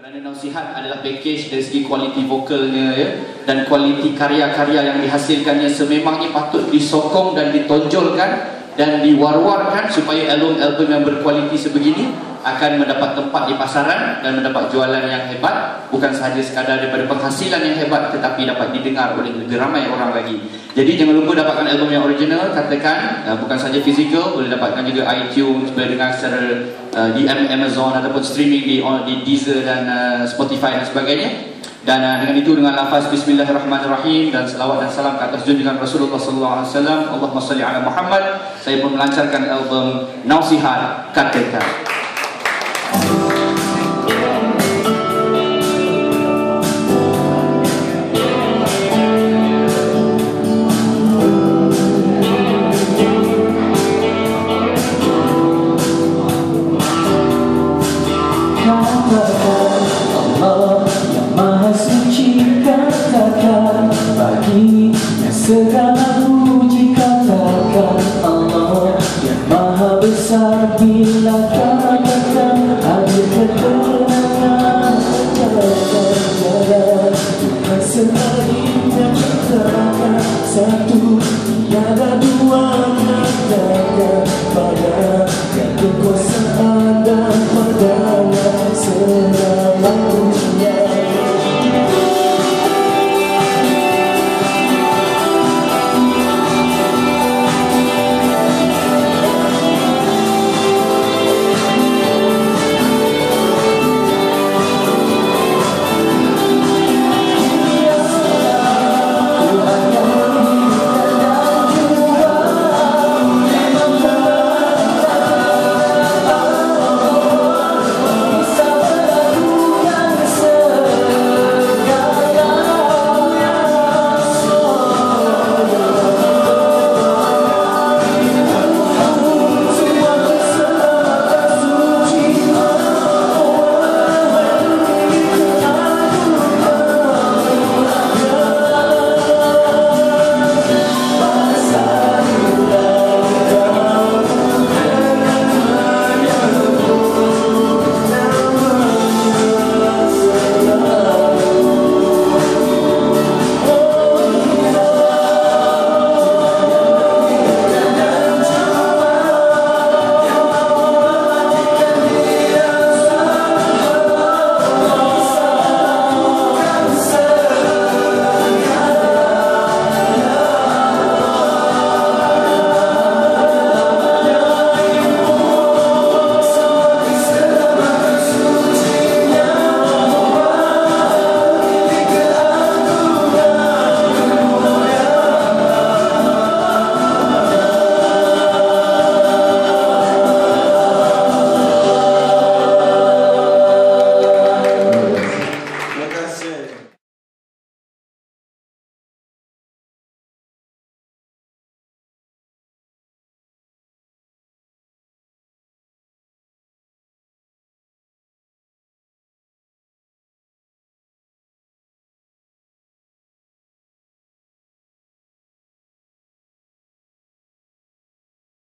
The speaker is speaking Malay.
Kerana nasihat adalah package dari segi kualiti vokalnya ya. Dan kualiti karya-karya yang dihasilkannya sememangnya patut disokong dan dan diwar-warkan supaya album-album yang berkualiti sebegini akan mendapat tempat di pasaran dan mendapat jualan yang hebat. Bukan sahaja sekadar daripada penghasilan yang hebat tetapi dapat didengar oleh lebih ramai orang lagi. Jadi jangan lupa dapatkan album yang original katakan uh, bukan sahaja fizikal boleh dapatkan juga iTunes boleh dengar secara uh, di Amazon ataupun streaming di, di Deezer dan uh, Spotify dan sebagainya dan uh, dengan itu dengan lafaz bismillahirrahmanirrahim dan selawat dan salam ke atas junjungan Rasulullah sallallahu alaihi wasallam Allahumma salli ala Muhammad saya pun melancarkan album Nausihat Katakan Segala puji katakan Allah Yang maha besar. Bila katakan Hadir ketenangan. Tuhan sebaliknya katakan Satu tiada